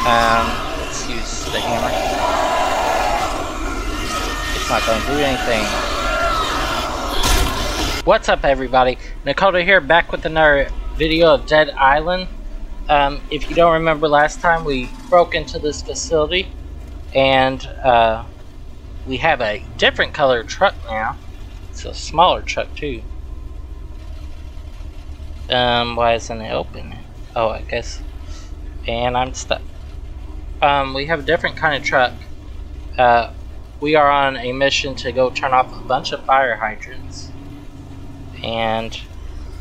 Um, let's use the hammer. It's not going to do anything. What's up, everybody? Nakoda here, back with another video of Dead Island. Um, if you don't remember last time, we broke into this facility, and uh, we have a different color truck now. It's a smaller truck, too. Um, why isn't it open? Oh, I guess. And I'm stuck. Um, we have a different kind of truck. Uh, we are on a mission to go turn off a bunch of fire hydrants. And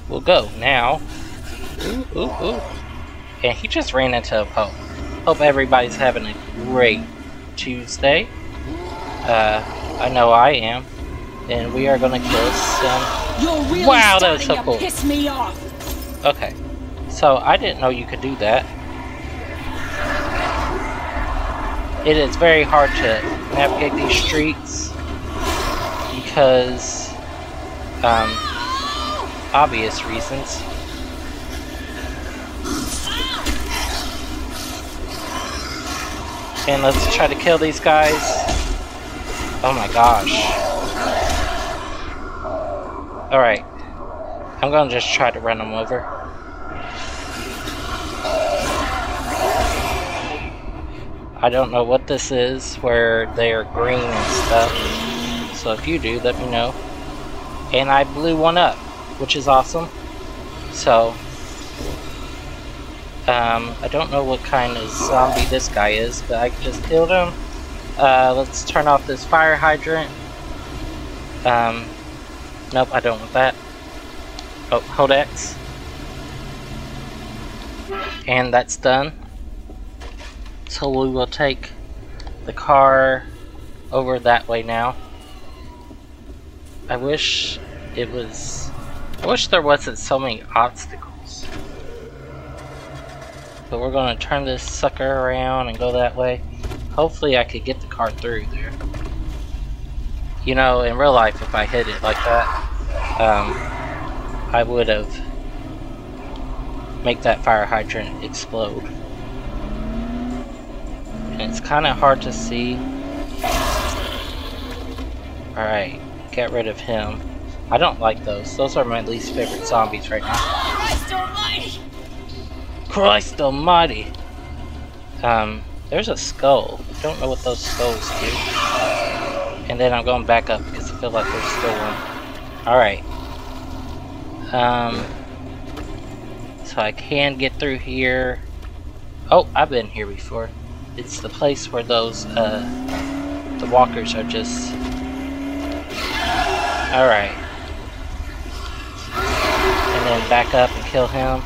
we'll go now. Ooh, ooh, ooh. And he just ran into a pole. Hope everybody's having a great Tuesday. Uh, I know I am. And we are gonna kill some. You're really Wow, that was so cool. piss me off. Okay. So I didn't know you could do that. It is very hard to navigate these streets because um obvious reasons. And let's try to kill these guys. Oh my gosh. Alright. I'm gonna just try to run them over. I don't know what this is, where they are green and stuff. So if you do, let me know. And I blew one up, which is awesome. So, um, I don't know what kind of zombie this guy is, but I just killed him. Uh, let's turn off this fire hydrant. Um, nope, I don't want that. Oh, hold X. And that's done. So we will take the car over that way now. I wish it was... I wish there wasn't so many obstacles. But we're to turn this sucker around and go that way. Hopefully I could get the car through there. You know, in real life, if I hit it like that, um, I would have make that fire hydrant explode. It's kind of hard to see. Alright, get rid of him. I don't like those. Those are my least favorite zombies right now. Christ almighty! Christ almighty! Um, there's a skull. I don't know what those skulls do. And then I'm going back up because I feel like there's still one. Alright. Um, so I can get through here. Oh, I've been here before. It's the place where those, uh, the walkers are just... Alright. And then back up and kill him.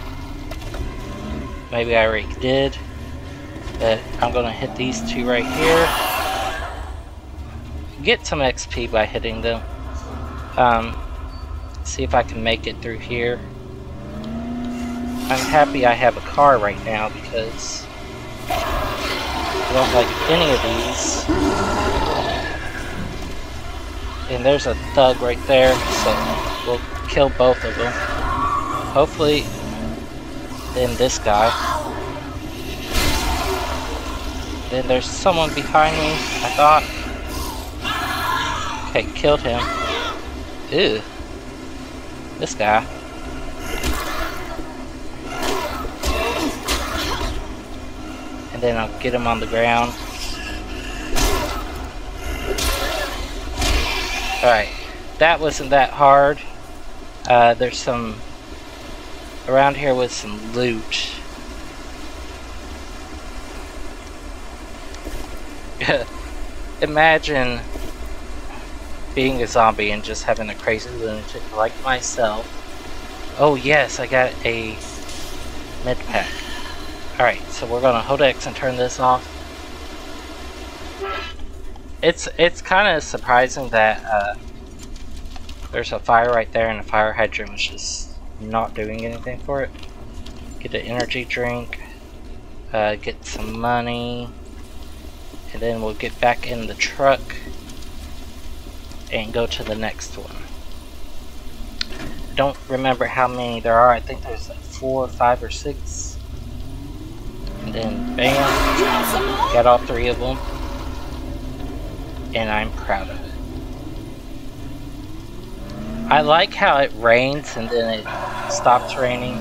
Maybe I already did. But I'm gonna hit these two right here. Get some XP by hitting them. Um, see if I can make it through here. I'm happy I have a car right now because I don't like any of these. And there's a thug right there, so we'll kill both of them. Hopefully, then this guy. Then there's someone behind me, I thought. Okay, killed him. Ew. This guy. Then I'll get him on the ground. Alright. That wasn't that hard. Uh, there's some... Around here was some loot. Imagine being a zombie and just having a crazy lunatic like myself. Oh yes, I got a med pack. Alright, so we're gonna hold X and turn this off. It's it's kind of surprising that uh, there's a fire right there and the fire hydrant was just not doing anything for it. Get an energy drink, uh, get some money, and then we'll get back in the truck and go to the next one. I don't remember how many there are. I think there's like four, five, or six. And then bam, got all three of them. And I'm proud of it. I like how it rains and then it stops raining.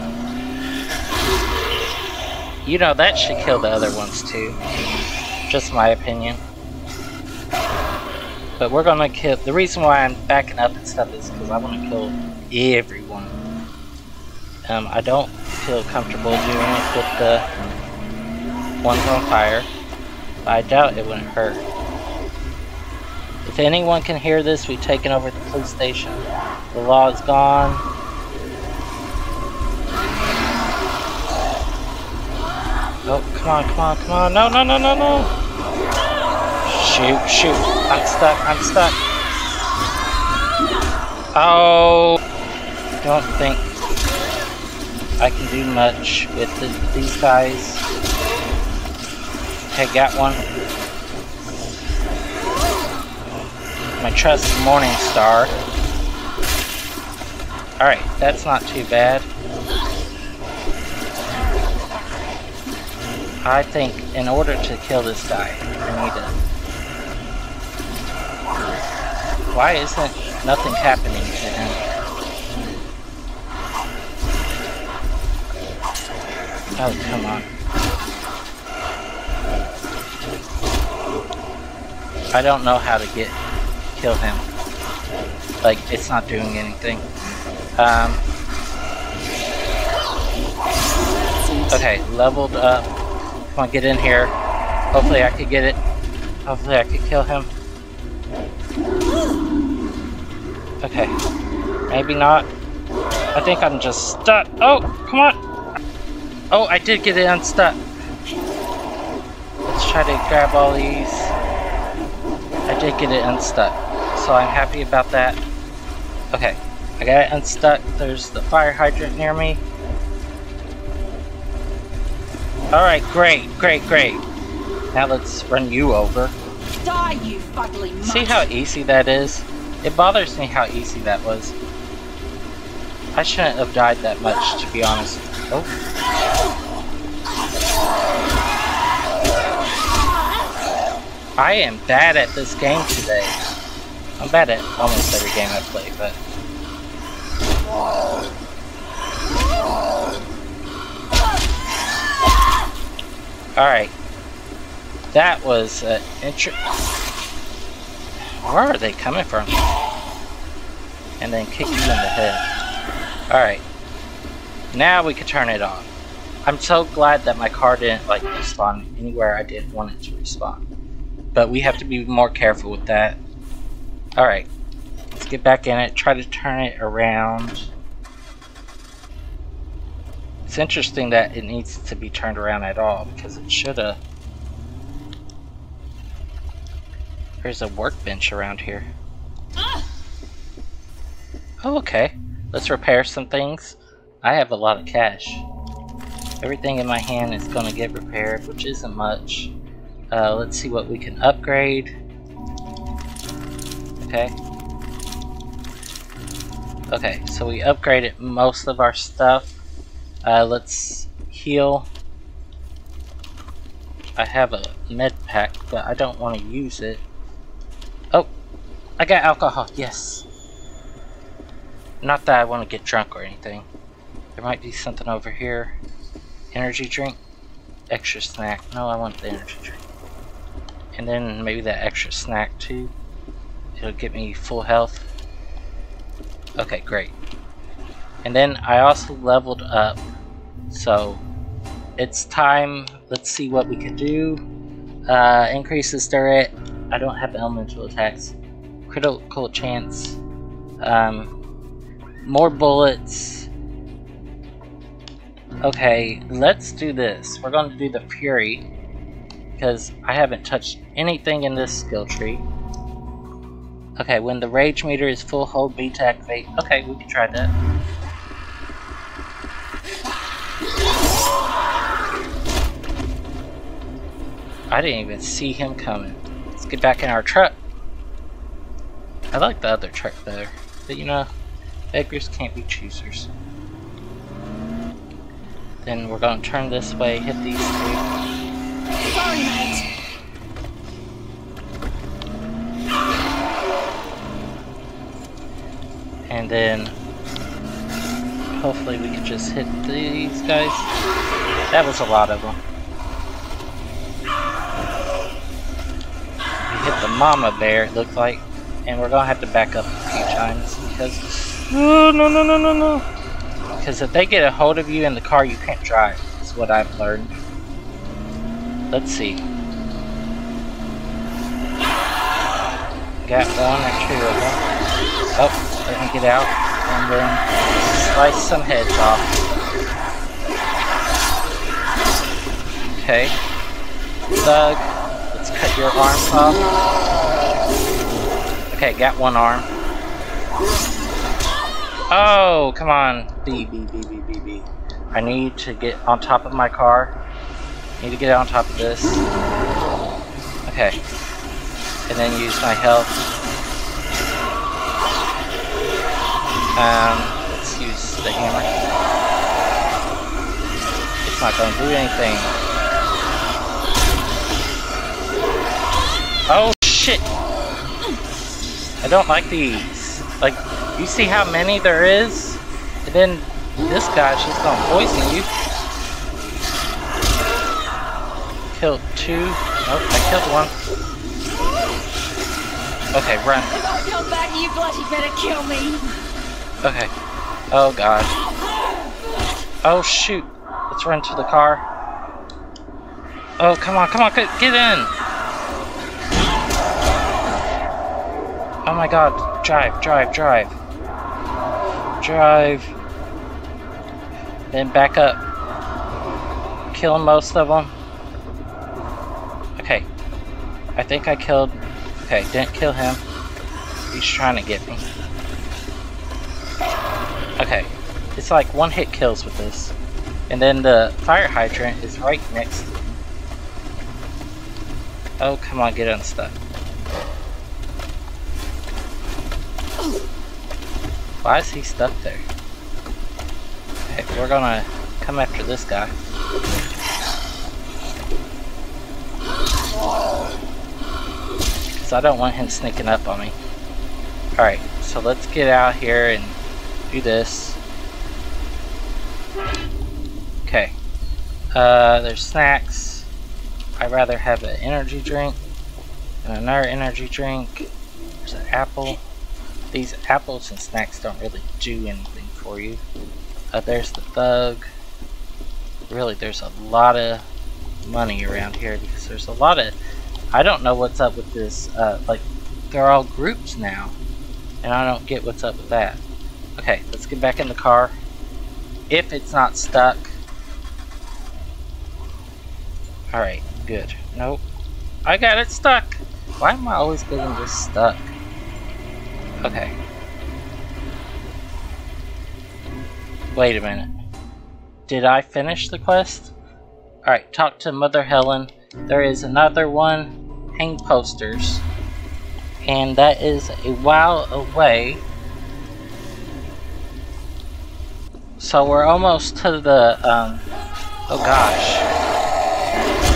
You know, that should kill the other ones too. Just my opinion. But we're gonna kill, the reason why I'm backing up and stuff is because I want to kill everyone. Um, I don't feel comfortable doing it with the ones on fire. I doubt it wouldn't hurt. If anyone can hear this, we've taken over the police station. The law is gone. Oh, come on, come on, come on. No, no, no, no, no. Shoot, shoot. I'm stuck, I'm stuck. Oh. Don't think I can do much with the, these guys. Okay, got one. My trust Morning Star. Alright, that's not too bad. I think in order to kill this guy, I need to... Why isn't nothing happening to him? Oh, come on. I don't know how to get kill him. Like, it's not doing anything. Um, okay, leveled up. Come on, get in here. Hopefully I could get it. Hopefully I could kill him. Okay. Maybe not. I think I'm just stuck. Oh, come on. Oh, I did get it unstuck. Let's try to grab all these. I did get it unstuck. So I'm happy about that. Okay. I got it unstuck. There's the fire hydrant near me. Alright, great, great, great. Now let's run you over. Die, you fugly See how easy that is? It bothers me how easy that was. I shouldn't have died that much, to be honest. Oh. I am bad at this game today. I'm bad at almost every game I play, but... Alright. That was uh, inter- Where are they coming from? And then kick you in the head. Alright. Now we can turn it on. I'm so glad that my car didn't like respawn anywhere I didn't want it to respawn. But we have to be more careful with that. Alright. Let's get back in it. Try to turn it around. It's interesting that it needs to be turned around at all because it should have. There's a workbench around here. Ah! Oh, okay. Let's repair some things. I have a lot of cash. Everything in my hand is going to get repaired, which isn't much. Uh, let's see what we can upgrade. Okay. Okay, so we upgraded most of our stuff. Uh, let's heal. I have a med pack, but I don't want to use it. Oh, I got alcohol, yes. Not that I want to get drunk or anything. There might be something over here. Energy drink. Extra snack. No, I want the energy drink. And then maybe that extra snack too. It'll get me full health. Okay, great. And then I also leveled up. So it's time. Let's see what we can do. Uh, increases turret. I don't have elemental attacks. Critical chance. Um, more bullets. Okay, let's do this. We're going to do the Fury. Because I haven't touched anything in this skill tree. Okay, when the rage meter is full, hold B to activate. Okay, we can try that. I didn't even see him coming. Let's get back in our truck. I like the other truck better. But you know, beggars can't be choosers. Then we're to turn this way, hit these. And then hopefully we can just hit these guys. That was a lot of them. We hit the mama bear, it looked like. And we're gonna have to back up a few times because no no no no no no because if they get a hold of you in the car you can't drive is what I've learned. Let's see. Got one or two of them. Oh, let me get out and then slice some heads off. Okay. Thug, let's cut your arms off. Okay, got one arm. Oh, come on. B, B, B, B, B, B. I need to get on top of my car. Need to get on top of this. Okay. And then use my health. Um, let's use the hammer. It's not going to do anything. Oh, shit! I don't like these. Like, you see how many there is? And then this guy's just gonna poison you. Killed two. Nope, I killed one. Okay, run. If I come back, you bloody better kill me. Okay. Oh god. Oh shoot. Let's run to the car. Oh, come on, come on, get get in! Oh my god, drive, drive, drive. Drive. Then back up. Kill most of them. I think I killed... Okay, didn't kill him. He's trying to get me. Okay. It's like one hit kills with this. And then the fire hydrant is right next. Oh, come on, get unstuck. Why is he stuck there? Okay, we're gonna come after this guy. I don't want him sneaking up on me. Alright, so let's get out here and do this. Okay. Uh, there's snacks. I'd rather have an energy drink and another energy drink. There's an apple. These apples and snacks don't really do anything for you. Uh, there's the thug. Really, there's a lot of money around here because there's a lot of... I don't know what's up with this. Uh, like, they're all groups now. And I don't get what's up with that. Okay, let's get back in the car. If it's not stuck. Alright, good. Nope. I got it stuck! Why am I always getting this stuck? Okay. Wait a minute. Did I finish the quest? Alright, talk to Mother Helen. There is another one. Hang posters. And that is a while away. So we're almost to the, um, oh gosh.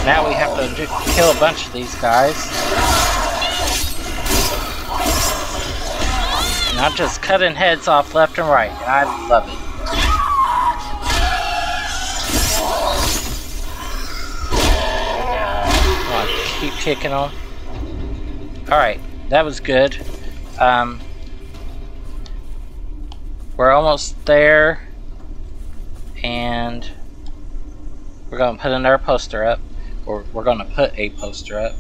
Now we have to kill a bunch of these guys. Not just cutting heads off left and right. I love it. Kicking on. Alright, that was good. Um, we're almost there. And we're going to put another poster up. Or we're going to put a poster up.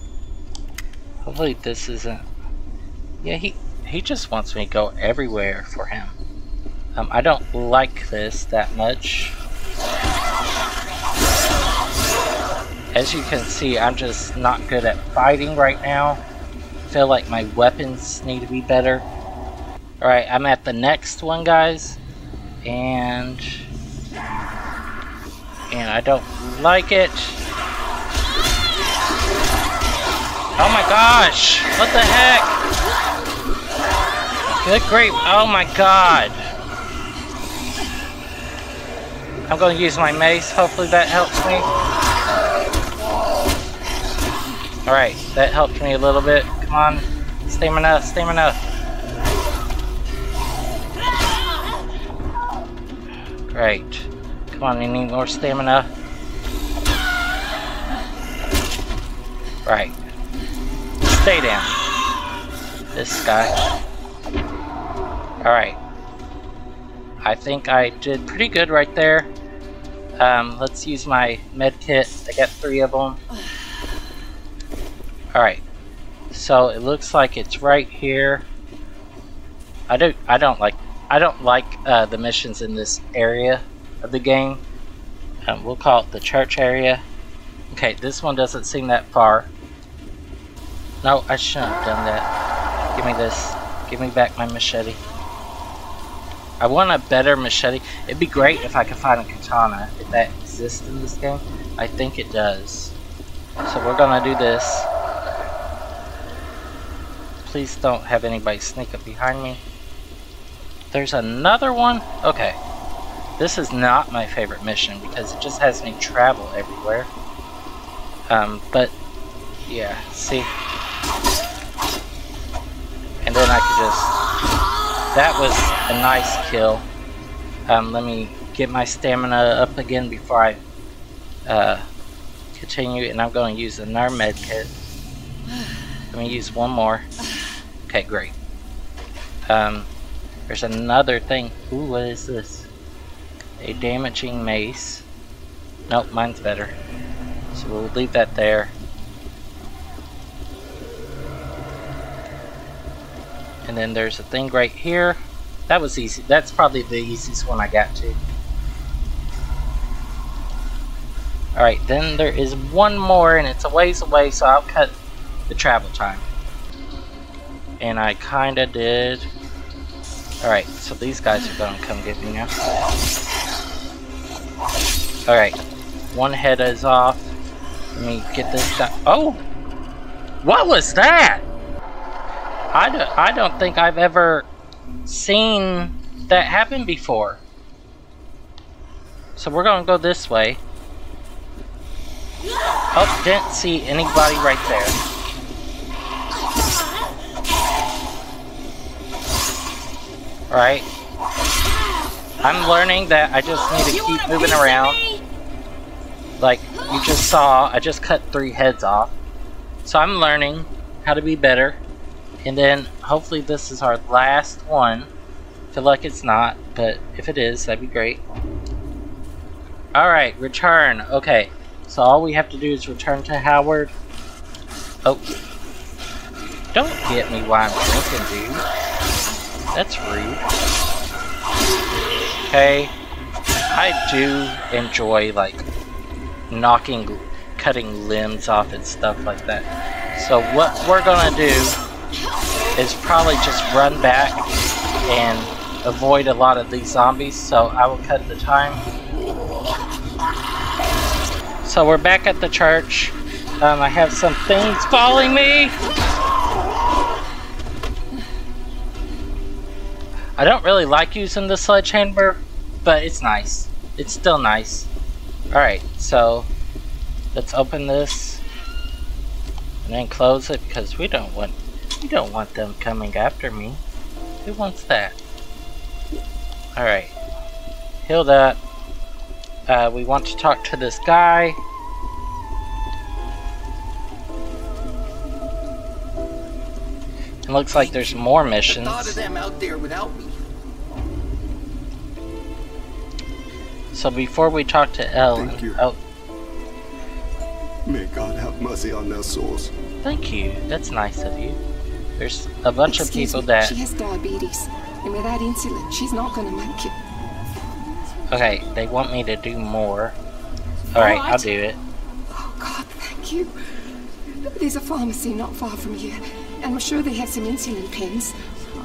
Hopefully this isn't... Yeah, he he just wants me to go everywhere for him. Um, I don't like this that much. As you can see, I'm just not good at fighting right now. feel like my weapons need to be better. Alright, I'm at the next one, guys. And... And I don't like it. Oh my gosh! What the heck? Good grief, oh my god. I'm to use my mace, hopefully that helps me. Alright, that helped me a little bit. Come on. Stamina, stamina. Great. Come on, you need more stamina. Right. Stay down. This guy. Alright. I think I did pretty good right there. Um, let's use my med kit. I got three of them. Alright. So it looks like it's right here. I don't I don't like I don't like uh, the missions in this area of the game. Um, we'll call it the church area. Okay, this one doesn't seem that far. No, I shouldn't have done that. Give me this. Give me back my machete. I want a better machete. It'd be great if I could find a katana, if that exists in this game. I think it does. So we're gonna do this. Please don't have anybody sneak up behind me. There's another one? Okay. This is not my favorite mission because it just has me travel everywhere. Um, but, yeah, see? And then I could just... That was a nice kill. Um, let me get my stamina up again before I uh, continue, and I'm going to use another med kit. Let me use one more. Okay, great. Um, there's another thing. Ooh, what is this? A damaging mace. Nope, mine's better. So we'll leave that there. And then there's a thing right here. That was easy. That's probably the easiest one I got to. Alright, then there is one more and it's a ways away so I'll cut the travel time. And I kinda did. Alright, so these guys are gonna come get me now. Alright, one head is off. Let me get this guy. Oh! What was that? I don't, I don't think I've ever seen that happen before. So we're gonna go this way. Oh, didn't see anybody right there. Alright. I'm learning that I just need to keep moving around. Like you just saw, I just cut three heads off. So I'm learning how to be better. And then hopefully this is our last one. feel like it's not, but if it is, that'd be great. Alright, return. Okay, so all we have to do is return to Howard. Oh. Don't get me while I'm drinking, dude. That's rude. Okay. I do enjoy, like, knocking, cutting limbs off and stuff like that. So what we're gonna do is probably just run back and avoid a lot of these zombies. So I will cut the time. So we're back at the church. Um, I have some things following me. I don't really like using the sledgehammer, but it's nice. It's still nice. Alright, so let's open this and then close it because we don't want we don't want them coming after me. Who wants that? Alright. Heal that. Uh, we want to talk to this guy. It looks like there's more missions. So before we talk to Ellen, Thank you. oh, May God have mercy on their souls. thank you. That's nice of you. There's a bunch of Excuse people me, that She has diabetes, and without insulin, she's not gonna make it. Okay, they want me to do more. Alright, I'll Alright. do it. Oh God, thank you. There's a pharmacy not far from here, and I'm sure they have some insulin pens.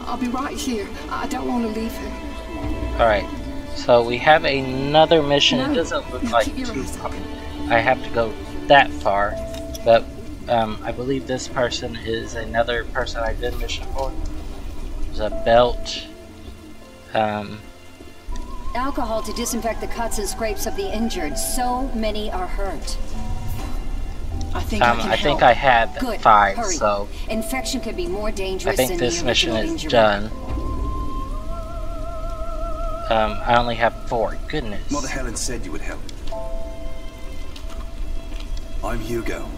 I'll be right here. I don't want to leave her. Alright, so we have another mission. It doesn't look like too far. I have to go that far, but um, I believe this person is another person I did mission for. There's a belt. Um, Alcohol to disinfect the cuts and scrapes of the injured. So many are hurt. I think Um, I can I think? I had Good. five, Hurry. so Infection could be more dangerous I think than this mission is injury. done. Um, I only have four. Goodness. Mother Helen said you would help. I'm Hugo.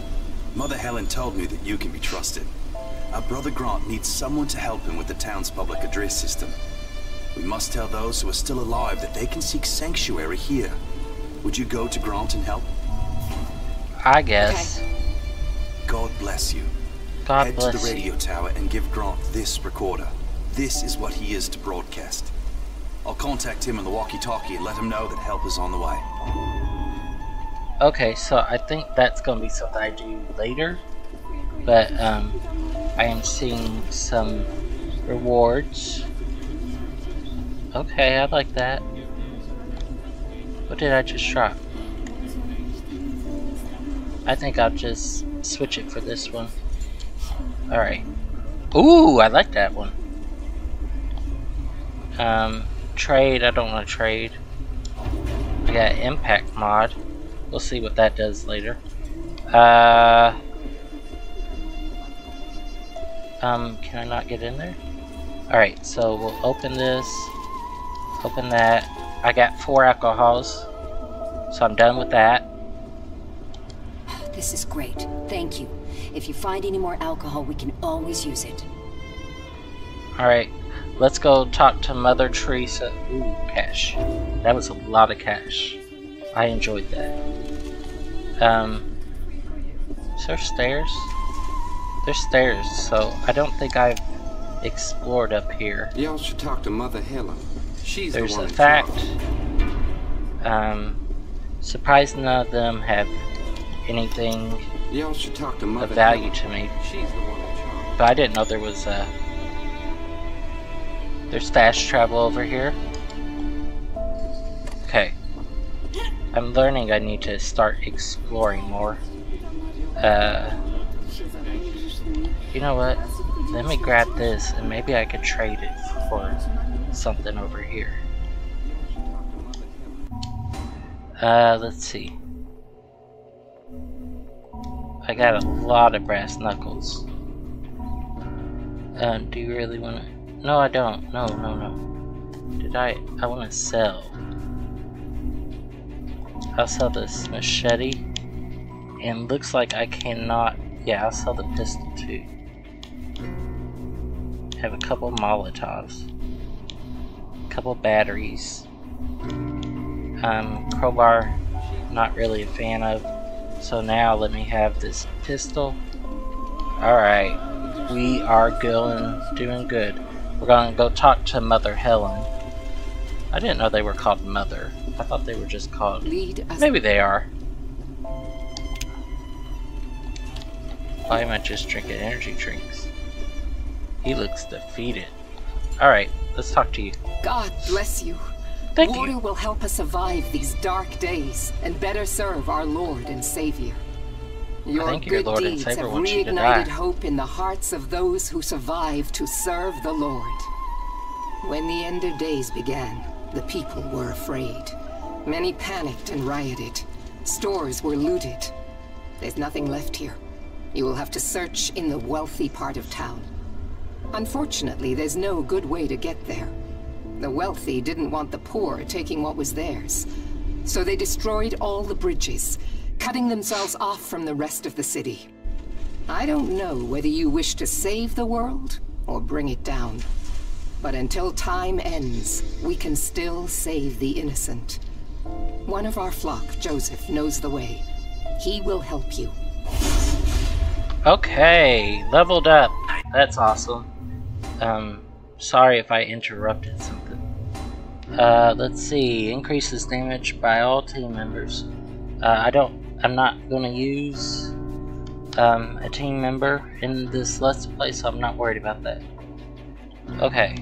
Mother Helen told me that you can be trusted. Our brother Grant needs someone to help him with the town's public address system. We must tell those who are still alive that they can seek sanctuary here. Would you go to Grant and help? I guess. God bless you. God Head bless to the you. radio tower and give Grant this recorder. This is what he is to broadcast. I'll contact him on the walkie-talkie and let him know that help is on the way. Okay, so I think that's gonna be something I do later. But um, I am seeing some rewards. Okay, I like that. What did I just drop? I think I'll just switch it for this one. Alright. Ooh, I like that one. Um, trade, I don't want to trade. I got impact mod. We'll see what that does later. Uh, um, can I not get in there? Alright, so we'll open this. Open that. I got four alcohols. So I'm done with that. This is great. Thank you. If you find any more alcohol, we can always use it. Alright, let's go talk to Mother Teresa. Ooh, cash. That was a lot of cash. I enjoyed that. Um, is there stairs? There's stairs, so I don't think I've explored up here. Y'all should talk to Mother Helen. She's There's the one a fact. Um, surprised none of them have anything Y'all should talk to Mother of value Helen. to me. She's the one. But I didn't know there was a. There's fast travel over here. Okay. I'm learning I need to start exploring more. Uh. You know what? Let me grab this and maybe I could trade it for something over here. Uh, let's see. I got a lot of brass knuckles. Um, do you really want to? No, I don't. No, no, no. Did I? I want to sell. I'll sell this machete. And looks like I cannot. Yeah, I'll sell the pistol too. Have a couple Molotovs. couple batteries. Um, crowbar, not really a fan of. So now let me have this pistol. Alright, we are going, doing good. We're gonna go talk to Mother Helen. I didn't know they were called Mother. I thought they were just called. Lead us. Maybe they are. Why am I just drinking energy drinks? He looks defeated. Alright, let's talk to you. God bless you. Thank Water you. will help us survive these dark days and better serve our Lord and Savior. Your your good Lord and deeds have you reignited hope in the hearts of those who survive to serve the Lord. When the end of days began, the people were afraid. Many panicked and rioted. Stores were looted. There's nothing left here. You will have to search in the wealthy part of town. Unfortunately, there's no good way to get there. The wealthy didn't want the poor taking what was theirs. So they destroyed all the bridges, cutting themselves off from the rest of the city. I don't know whether you wish to save the world or bring it down. But until time ends, we can still save the innocent. One of our flock, Joseph, knows the way. He will help you. Okay, leveled up. That's awesome. Um, sorry if I interrupted something. Uh, let's see. Increases damage by all team members. Uh, I don't. I'm not gonna use um, a team member in this let's play, so I'm not worried about that. Okay.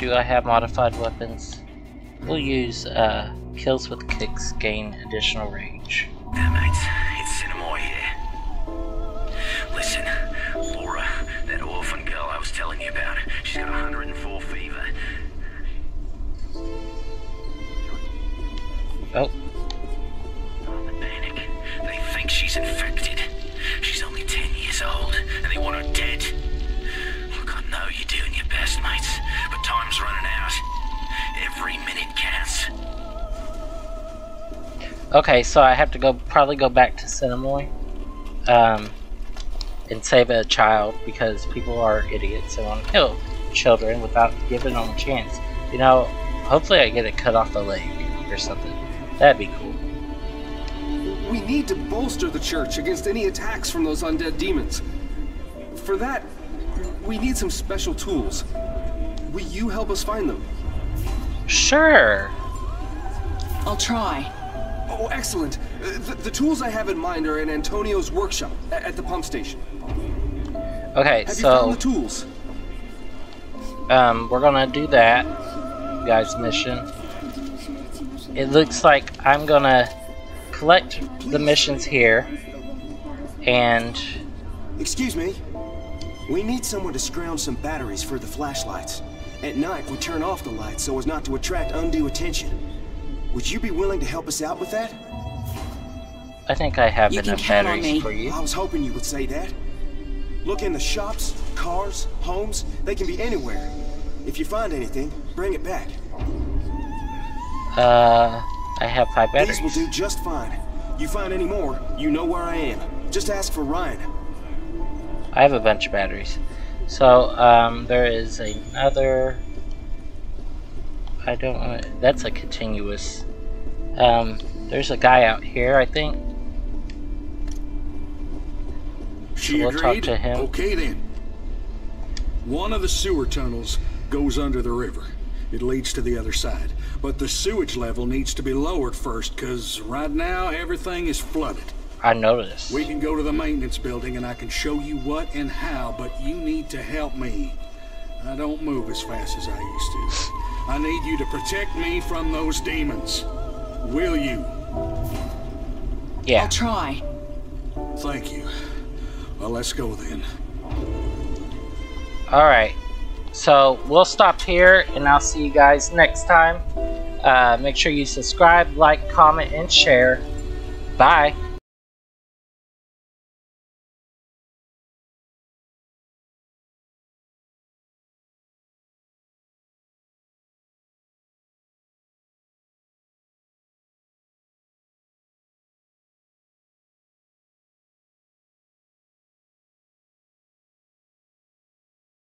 Do I have modified weapons? We'll use uh, kills with kicks gain additional range. Hey, mate, it's Sinamoi here. Listen, Laura, that orphan girl I was telling you about, she's got 104 fever. Oh, The bandit She's infected. She's only 10 years old, and they want her dead. Look, I know you're doing your best, mates, but time's running out. Every minute counts. Okay, so I have to go probably go back to Sinamoi, um, and save a child because people are idiots and want to kill children without giving them a chance. You know, hopefully I get it cut off the leg or something. That'd be cool. We need to bolster the church against any attacks from those undead demons. For that, we need some special tools. Will you help us find them? Sure. I'll try. Oh, excellent. The, the tools I have in mind are in Antonio's workshop at the pump station. Okay, Have you found the tools? um, we're gonna do that, guys. Mission. It looks like I'm gonna collect the missions here, and Excuse me. We need someone to scrounge some batteries for the flashlights. At night, we turn off the lights so as not to attract undue attention. Would you be willing to help us out with that? I think I have You can enough count on batteries me. for you. I was hoping you would say that. Look in the shops, cars, homes. They can be anywhere. If you find anything, bring it back. Uh, I have five batteries. These will do just fine. You find any more, you know where I am. Just ask for Ryan. I have a bunch of batteries. So, um, there is another. I don't know. That's a continuous. Um, there's a guy out here, I think. She we'll talk to him. Okay then. One of the sewer tunnels goes under the river. It leads to the other side. But the sewage level needs to be lowered first, because right now everything is flooded. I noticed. We can go to the maintenance building and I can show you what and how, but you need to help me. I don't move as fast as I used to. I need you to protect me from those demons. Will you? Yeah. I'll try. Thank you. Well, let's go then. Alright. So, we'll stop here, and I'll see you guys next time. Uh, make sure you subscribe, like, comment, and share. Bye.